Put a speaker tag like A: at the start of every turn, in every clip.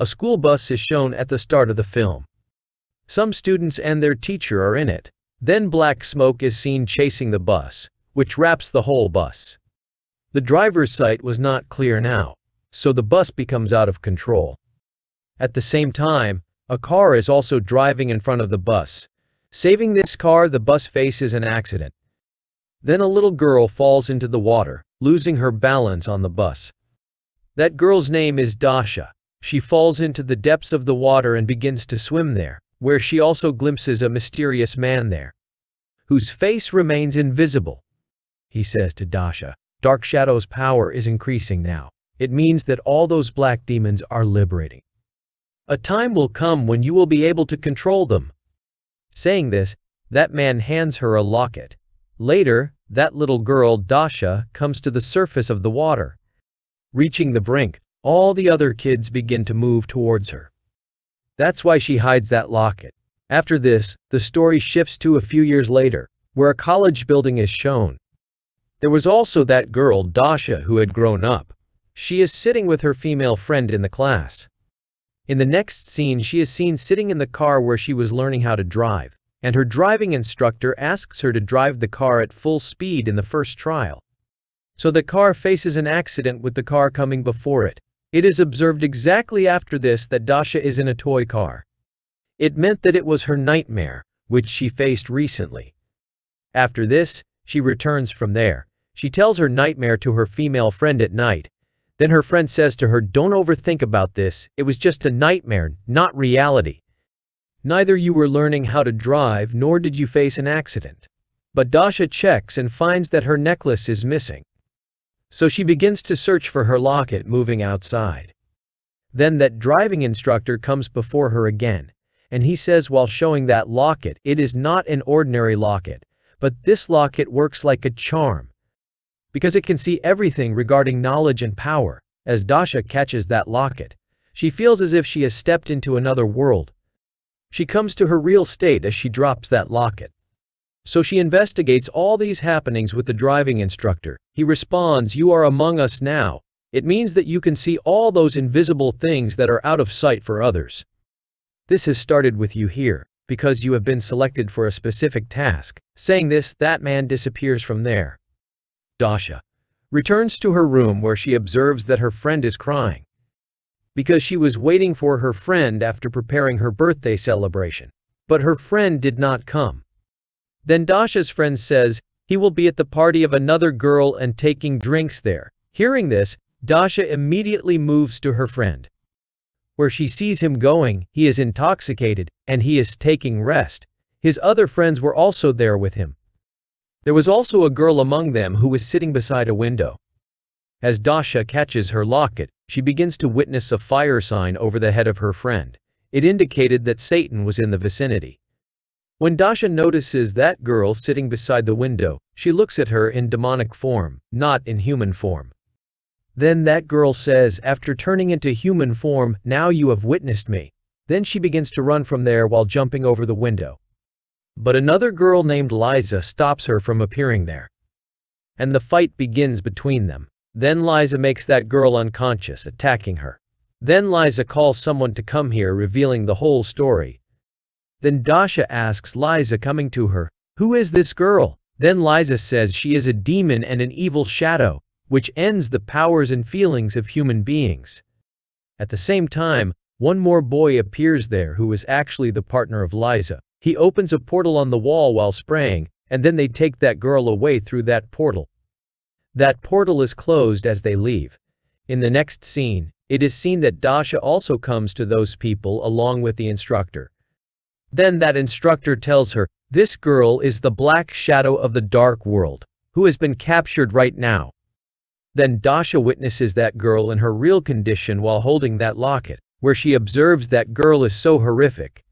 A: A school bus is shown at the start of the film. Some students and their teacher are in it. Then black smoke is seen chasing the bus, which wraps the whole bus. The driver's sight was not clear now, so the bus becomes out of control. At the same time, a car is also driving in front of the bus. Saving this car, the bus faces an accident. Then a little girl falls into the water, losing her balance on the bus. That girl's name is Dasha. She falls into the depths of the water and begins to swim there, where she also glimpses a mysterious man there, whose face remains invisible. He says to Dasha, Dark Shadow's power is increasing now. It means that all those black demons are liberating. A time will come when you will be able to control them. Saying this, that man hands her a locket. Later, that little girl, Dasha, comes to the surface of the water. Reaching the brink, all the other kids begin to move towards her. That's why she hides that locket. After this, the story shifts to a few years later, where a college building is shown. There was also that girl, Dasha, who had grown up. She is sitting with her female friend in the class. In the next scene she is seen sitting in the car where she was learning how to drive, and her driving instructor asks her to drive the car at full speed in the first trial. So the car faces an accident with the car coming before it. It is observed exactly after this that Dasha is in a toy car. It meant that it was her nightmare, which she faced recently. After this, she returns from there. She tells her nightmare to her female friend at night, then her friend says to her, don't overthink about this, it was just a nightmare, not reality. Neither you were learning how to drive nor did you face an accident. But Dasha checks and finds that her necklace is missing. So she begins to search for her locket moving outside. Then that driving instructor comes before her again, and he says while showing that locket, it is not an ordinary locket, but this locket works like a charm because it can see everything regarding knowledge and power. As Dasha catches that locket, she feels as if she has stepped into another world. She comes to her real state as she drops that locket. So she investigates all these happenings with the driving instructor. He responds, You are among us now. It means that you can see all those invisible things that are out of sight for others. This has started with you here, because you have been selected for a specific task. Saying this, that man disappears from there. Dasha returns to her room where she observes that her friend is crying because she was waiting for her friend after preparing her birthday celebration. But her friend did not come. Then Dasha's friend says he will be at the party of another girl and taking drinks there. Hearing this, Dasha immediately moves to her friend. Where she sees him going, he is intoxicated, and he is taking rest. His other friends were also there with him. There was also a girl among them who was sitting beside a window. As Dasha catches her locket, she begins to witness a fire sign over the head of her friend. It indicated that Satan was in the vicinity. When Dasha notices that girl sitting beside the window, she looks at her in demonic form, not in human form. Then that girl says, after turning into human form, now you have witnessed me. Then she begins to run from there while jumping over the window. But another girl named Liza stops her from appearing there. And the fight begins between them. Then Liza makes that girl unconscious, attacking her. Then Liza calls someone to come here, revealing the whole story. Then Dasha asks Liza coming to her, Who is this girl? Then Liza says she is a demon and an evil shadow, which ends the powers and feelings of human beings. At the same time, one more boy appears there who is actually the partner of Liza. He opens a portal on the wall while spraying, and then they take that girl away through that portal. That portal is closed as they leave. In the next scene, it is seen that Dasha also comes to those people along with the instructor. Then that instructor tells her, this girl is the black shadow of the dark world, who has been captured right now. Then Dasha witnesses that girl in her real condition while holding that locket, where she observes that girl is so horrific,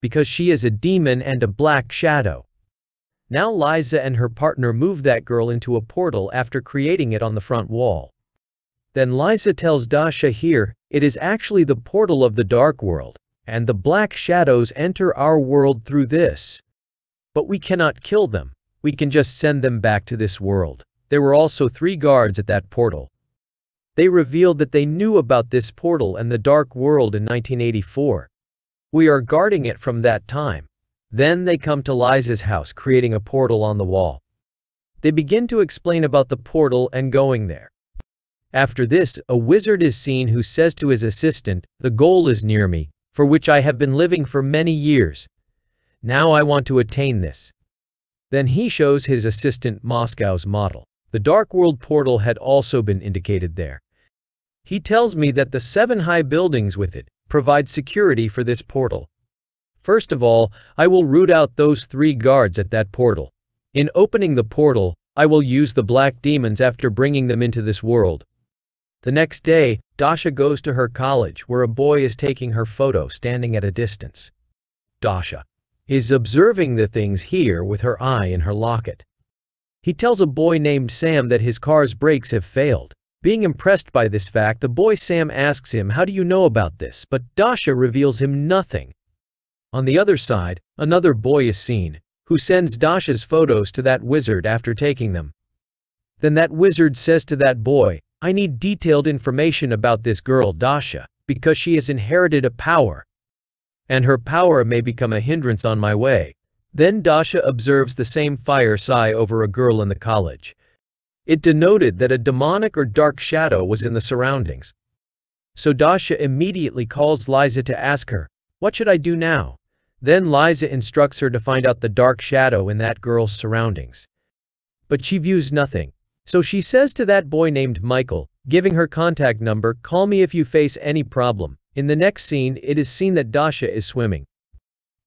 A: because she is a demon and a black shadow. Now Liza and her partner move that girl into a portal after creating it on the front wall. Then Liza tells Dasha here, it is actually the portal of the dark world, and the black shadows enter our world through this. But we cannot kill them, we can just send them back to this world. There were also three guards at that portal. They revealed that they knew about this portal and the Dark World in 1984. We are guarding it from that time. Then they come to Liza's house creating a portal on the wall. They begin to explain about the portal and going there. After this, a wizard is seen who says to his assistant, The goal is near me, for which I have been living for many years. Now I want to attain this. Then he shows his assistant Moscow's model. The Dark World portal had also been indicated there. He tells me that the seven high buildings with it provide security for this portal. First of all, I will root out those three guards at that portal. In opening the portal, I will use the black demons after bringing them into this world. The next day, Dasha goes to her college where a boy is taking her photo standing at a distance. Dasha is observing the things here with her eye in her locket. He tells a boy named Sam that his car's brakes have failed. Being impressed by this fact, the boy Sam asks him, how do you know about this? But Dasha reveals him nothing. On the other side, another boy is seen, who sends Dasha's photos to that wizard after taking them. Then that wizard says to that boy, I need detailed information about this girl Dasha, because she has inherited a power and her power may become a hindrance on my way. Then Dasha observes the same fire sigh over a girl in the college. It denoted that a demonic or dark shadow was in the surroundings. So Dasha immediately calls Liza to ask her, What should I do now? Then Liza instructs her to find out the dark shadow in that girl's surroundings. But she views nothing. So she says to that boy named Michael, giving her contact number, Call me if you face any problem. In the next scene, it is seen that Dasha is swimming.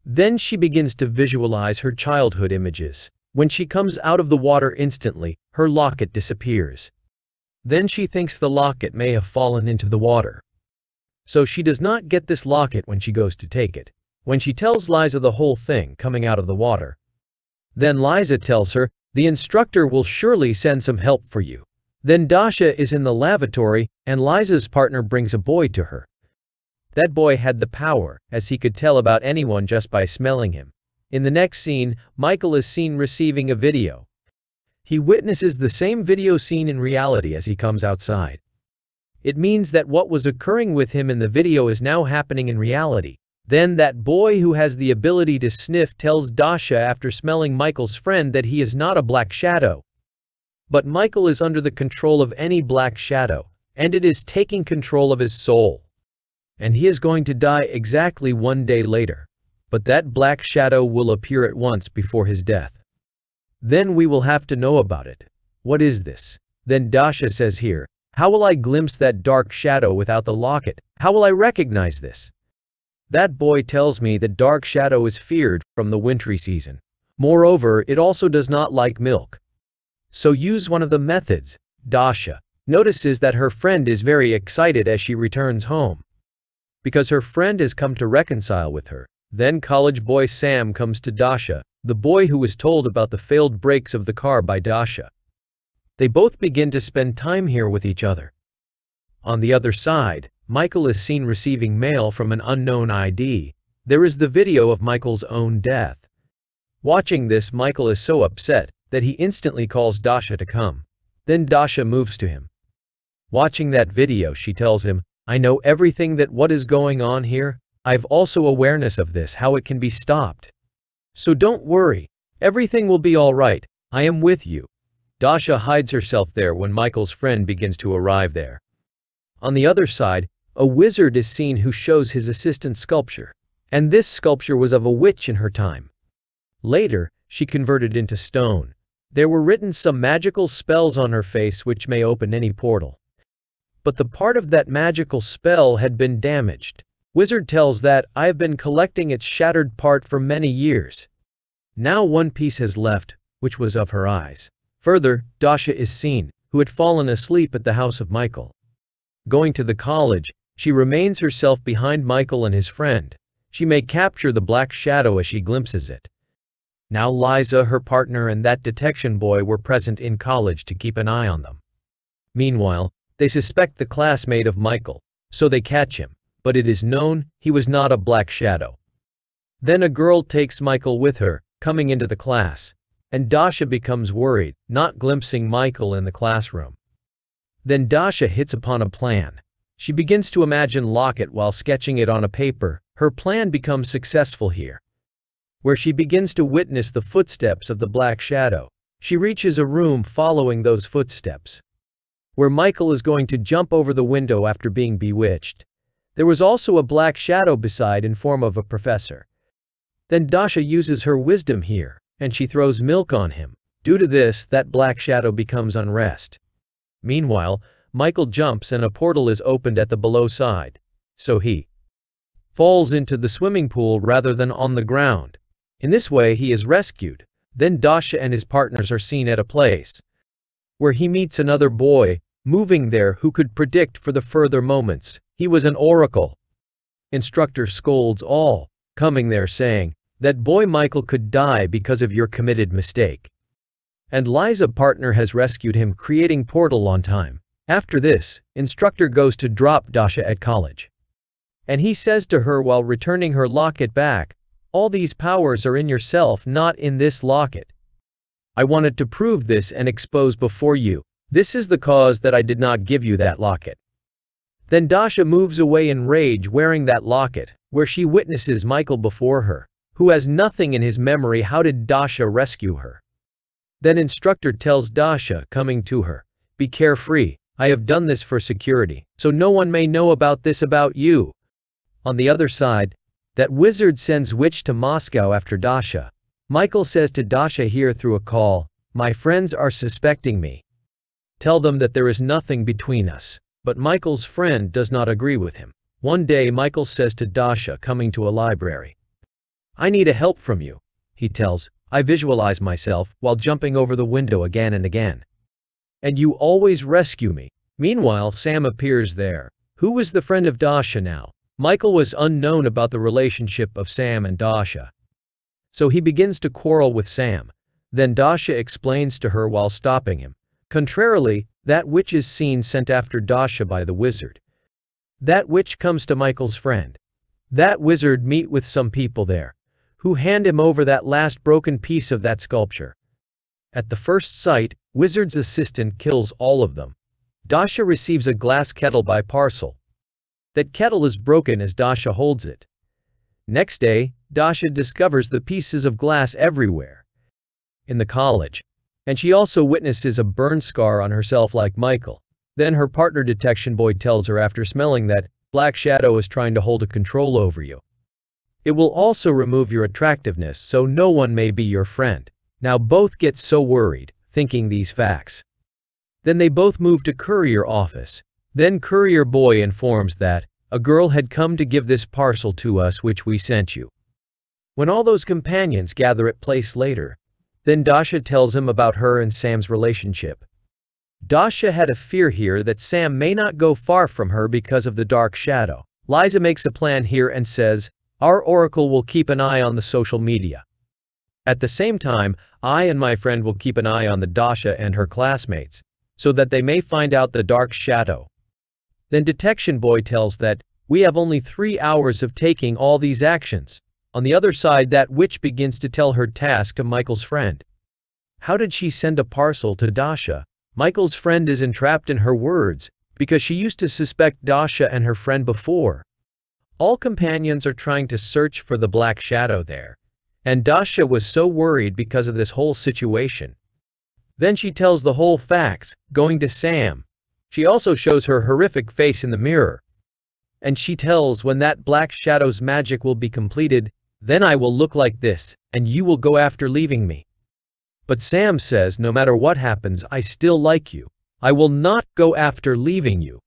A: Then she begins to visualize her childhood images. When she comes out of the water instantly, her locket disappears. Then she thinks the locket may have fallen into the water. So she does not get this locket when she goes to take it. When she tells Liza the whole thing coming out of the water. Then Liza tells her, the instructor will surely send some help for you. Then Dasha is in the lavatory, and Liza's partner brings a boy to her. That boy had the power, as he could tell about anyone just by smelling him. In the next scene, Michael is seen receiving a video. He witnesses the same video scene in reality as he comes outside. It means that what was occurring with him in the video is now happening in reality. Then that boy who has the ability to sniff tells Dasha after smelling Michael's friend that he is not a black shadow. But Michael is under the control of any black shadow, and it is taking control of his soul and he is going to die exactly one day later. But that black shadow will appear at once before his death. Then we will have to know about it. What is this? Then Dasha says here, How will I glimpse that dark shadow without the locket? How will I recognize this? That boy tells me that dark shadow is feared from the wintry season. Moreover, it also does not like milk. So use one of the methods. Dasha notices that her friend is very excited as she returns home because her friend has come to reconcile with her. Then college boy Sam comes to Dasha, the boy who was told about the failed brakes of the car by Dasha. They both begin to spend time here with each other. On the other side, Michael is seen receiving mail from an unknown ID. There is the video of Michael's own death. Watching this, Michael is so upset that he instantly calls Dasha to come. Then Dasha moves to him. Watching that video, she tells him, I know everything that what is going on here, I've also awareness of this, how it can be stopped. So don't worry, everything will be alright, I am with you. Dasha hides herself there when Michael's friend begins to arrive there. On the other side, a wizard is seen who shows his assistant sculpture, and this sculpture was of a witch in her time. Later, she converted into stone. There were written some magical spells on her face which may open any portal but the part of that magical spell had been damaged. Wizard tells that, I have been collecting its shattered part for many years. Now one piece has left, which was of her eyes. Further, Dasha is seen, who had fallen asleep at the house of Michael. Going to the college, she remains herself behind Michael and his friend. She may capture the black shadow as she glimpses it. Now Liza, her partner, and that detection boy were present in college to keep an eye on them. Meanwhile, they suspect the classmate of Michael, so they catch him, but it is known he was not a black shadow. Then a girl takes Michael with her, coming into the class, and Dasha becomes worried, not glimpsing Michael in the classroom. Then Dasha hits upon a plan. She begins to imagine Locket while sketching it on a paper. Her plan becomes successful here. Where she begins to witness the footsteps of the Black Shadow. She reaches a room following those footsteps. Where Michael is going to jump over the window after being bewitched. There was also a black shadow beside in form of a professor. Then Dasha uses her wisdom here, and she throws milk on him. Due to this, that black shadow becomes unrest. Meanwhile, Michael jumps and a portal is opened at the below side. So he falls into the swimming pool rather than on the ground. In this way, he is rescued. Then Dasha and his partners are seen at a place where he meets another boy, moving there who could predict for the further moments. He was an oracle. Instructor scolds all, coming there saying, that boy Michael could die because of your committed mistake. And Liza partner has rescued him creating portal on time. After this, instructor goes to drop Dasha at college. And he says to her while returning her locket back, all these powers are in yourself not in this locket. I wanted to prove this and expose before you. This is the cause that I did not give you that locket. Then Dasha moves away in rage wearing that locket, where she witnesses Michael before her who has nothing in his memory how did Dasha rescue her. Then instructor tells Dasha, coming to her, be carefree, I have done this for security, so no one may know about this about you. On the other side, that wizard sends Witch to Moscow after Dasha. Michael says to Dasha here through a call, my friends are suspecting me. Tell them that there is nothing between us. But Michael's friend does not agree with him. One day Michael says to Dasha coming to a library, I need a help from you, he tells. I visualize myself while jumping over the window again and again. And you always rescue me. Meanwhile, Sam appears there. Who was the friend of Dasha now? Michael was unknown about the relationship of Sam and Dasha. So he begins to quarrel with Sam. Then Dasha explains to her while stopping him. Contrarily, that witch is seen sent after Dasha by the wizard. That witch comes to Michael's friend. That wizard meet with some people there who hand him over that last broken piece of that sculpture. At the first sight, Wizard's assistant kills all of them. Dasha receives a glass kettle by parcel. That kettle is broken as Dasha holds it. Next day, Dasha discovers the pieces of glass everywhere. In the college. And she also witnesses a burn scar on herself like Michael. Then her partner detection boy tells her after smelling that Black Shadow is trying to hold a control over you. It will also remove your attractiveness so no one may be your friend. Now both get so worried, thinking these facts. Then they both move to courier office. Then courier boy informs that, a girl had come to give this parcel to us which we sent you. When all those companions gather at place later, then Dasha tells him about her and Sam's relationship. Dasha had a fear here that Sam may not go far from her because of the dark shadow. Liza makes a plan here and says, our Oracle will keep an eye on the social media. At the same time, I and my friend will keep an eye on the Dasha and her classmates, so that they may find out the dark shadow. Then Detection Boy tells that, we have only three hours of taking all these actions. On the other side that witch begins to tell her task to Michael's friend. How did she send a parcel to Dasha? Michael's friend is entrapped in her words, because she used to suspect Dasha and her friend before. All companions are trying to search for the black shadow there, and Dasha was so worried because of this whole situation. Then she tells the whole facts, going to Sam. She also shows her horrific face in the mirror. And she tells when that black shadow's magic will be completed, then I will look like this, and you will go after leaving me. But Sam says no matter what happens I still like you. I will not go after leaving you.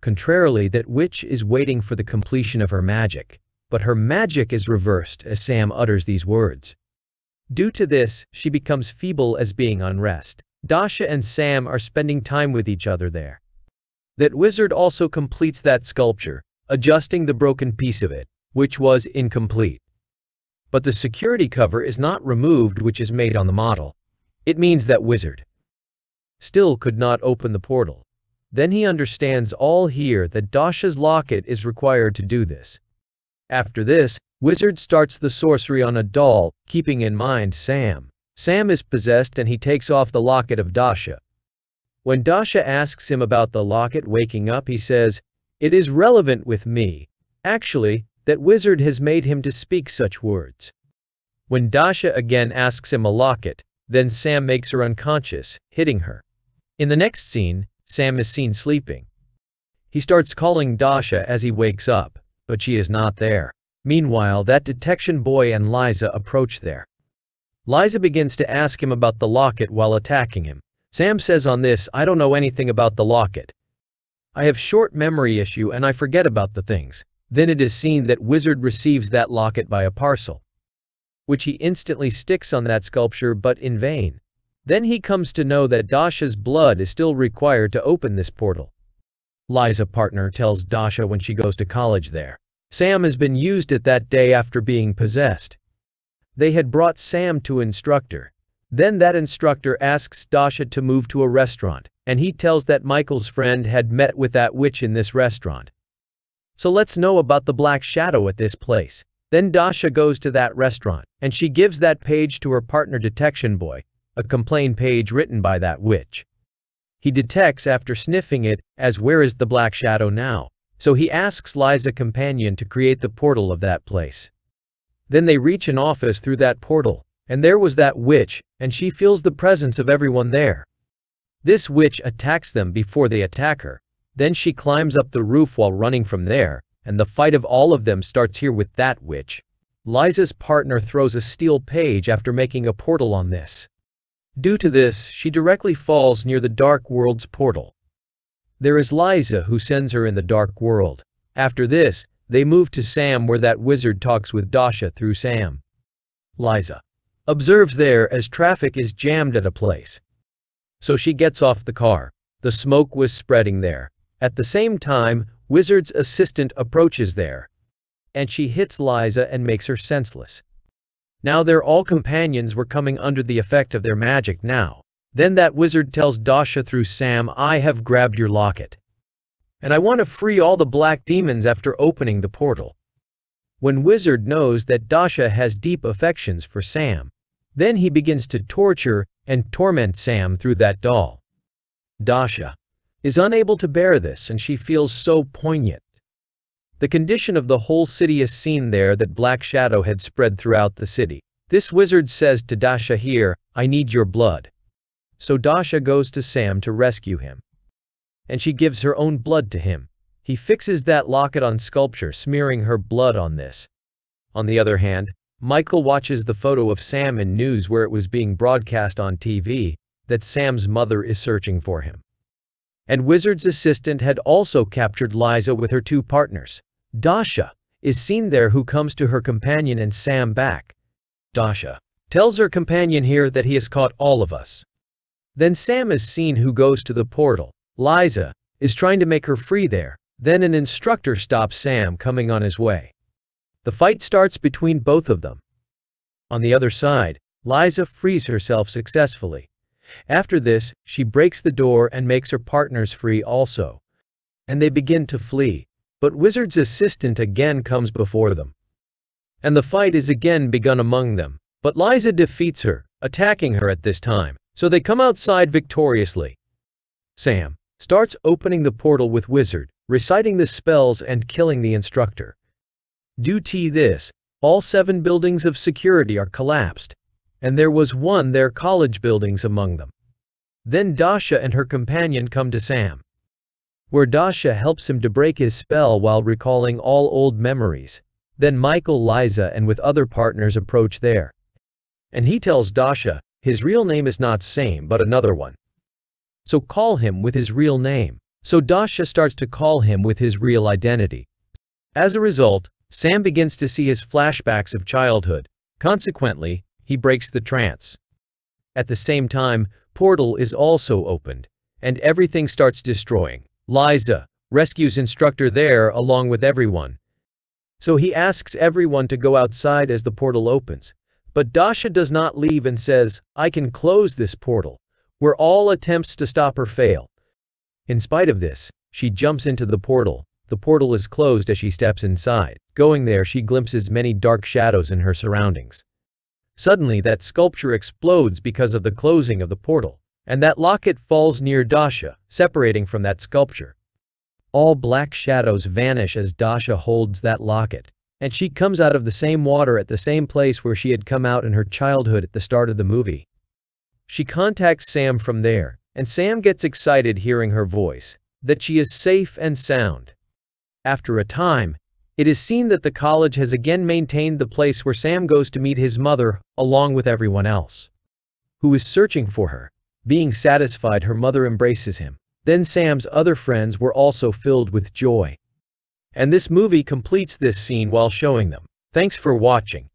A: Contrarily, that witch is waiting for the completion of her magic, but her magic is reversed as Sam utters these words. Due to this, she becomes feeble as being unrest. Dasha and Sam are spending time with each other there. That wizard also completes that sculpture, adjusting the broken piece of it, which was incomplete. But the security cover is not removed which is made on the model. It means that wizard still could not open the portal. Then he understands all here that Dasha's locket is required to do this. After this, Wizard starts the sorcery on a doll, keeping in mind Sam. Sam is possessed and he takes off the locket of Dasha. When Dasha asks him about the locket waking up he says, It is relevant with me. Actually, that wizard has made him to speak such words. When Dasha again asks him a locket, then Sam makes her unconscious, hitting her. In the next scene, Sam is seen sleeping. He starts calling Dasha as he wakes up, but she is not there. Meanwhile, that detection boy and Liza approach there. Liza begins to ask him about the locket while attacking him. Sam says on this, I don't know anything about the locket. I have short memory issue and I forget about the things. Then it is seen that Wizard receives that locket by a parcel which he instantly sticks on that sculpture but in vain. Then he comes to know that Dasha's blood is still required to open this portal. Liza partner tells Dasha when she goes to college there. Sam has been used at that day after being possessed. They had brought Sam to instructor. Then that instructor asks Dasha to move to a restaurant, and he tells that Michael's friend had met with that witch in this restaurant. So let's know about the Black Shadow at this place. Then Dasha goes to that restaurant, and she gives that page to her partner Detection Boy, a complaint page written by that witch. He detects after sniffing it, as where is the black shadow now? So he asks Liza companion to create the portal of that place. Then they reach an office through that portal, and there was that witch, and she feels the presence of everyone there. This witch attacks them before they attack her. Then she climbs up the roof while running from there, and the fight of all of them starts here with that witch. Liza's partner throws a steel page after making a portal on this. Due to this, she directly falls near the Dark World's portal. There is Liza who sends her in the Dark World. After this, they move to Sam where that wizard talks with Dasha through Sam. Liza observes there as traffic is jammed at a place. So she gets off the car. The smoke was spreading there. At the same time, Wizard's assistant approaches there, and she hits Liza and makes her senseless. Now their all companions were coming under the effect of their magic now. Then that wizard tells Dasha through Sam, I have grabbed your locket. And I want to free all the black demons after opening the portal. When Wizard knows that Dasha has deep affections for Sam, then he begins to torture and torment Sam through that doll. Dasha is unable to bear this and she feels so poignant. The condition of the whole city is seen there that Black Shadow had spread throughout the city. This wizard says to Dasha here, I need your blood. So Dasha goes to Sam to rescue him. And she gives her own blood to him. He fixes that locket on sculpture smearing her blood on this. On the other hand, Michael watches the photo of Sam in news where it was being broadcast on TV that Sam's mother is searching for him and Wizard's assistant had also captured Liza with her two partners. Dasha is seen there who comes to her companion and Sam back. Dasha tells her companion here that he has caught all of us. Then Sam is seen who goes to the portal. Liza is trying to make her free there. Then an instructor stops Sam coming on his way. The fight starts between both of them. On the other side, Liza frees herself successfully. After this, she breaks the door and makes her partners free also. And they begin to flee. But Wizard's assistant again comes before them. And the fight is again begun among them. But Liza defeats her, attacking her at this time. So they come outside victoriously. Sam starts opening the portal with Wizard, reciting the spells and killing the instructor. Due to this, all seven buildings of security are collapsed and there was one their college buildings among them. Then Dasha and her companion come to Sam, where Dasha helps him to break his spell while recalling all old memories. Then Michael, Liza, and with other partners approach there. And he tells Dasha, his real name is not Sam but another one. So call him with his real name. So Dasha starts to call him with his real identity. As a result, Sam begins to see his flashbacks of childhood. Consequently, he breaks the trance. At the same time, portal is also opened, and everything starts destroying. Liza rescues instructor there along with everyone. So he asks everyone to go outside as the portal opens. But Dasha does not leave and says, I can close this portal, where all attempts to stop her fail. In spite of this, she jumps into the portal. The portal is closed as she steps inside. Going there, she glimpses many dark shadows in her surroundings. Suddenly that sculpture explodes because of the closing of the portal. and that locket falls near Dasha, separating from that sculpture. All black shadows vanish as Dasha holds that locket, and she comes out of the same water at the same place where she had come out in her childhood at the start of the movie. She contacts Sam from there, and Sam gets excited hearing her voice, that she is safe and sound. After a time, it is seen that the college has again maintained the place where Sam goes to meet his mother, along with everyone else, who is searching for her. Being satisfied her mother embraces him. Then Sam's other friends were also filled with joy. And this movie completes this scene while showing them. Thanks for watching.